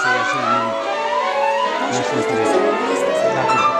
assim, assim.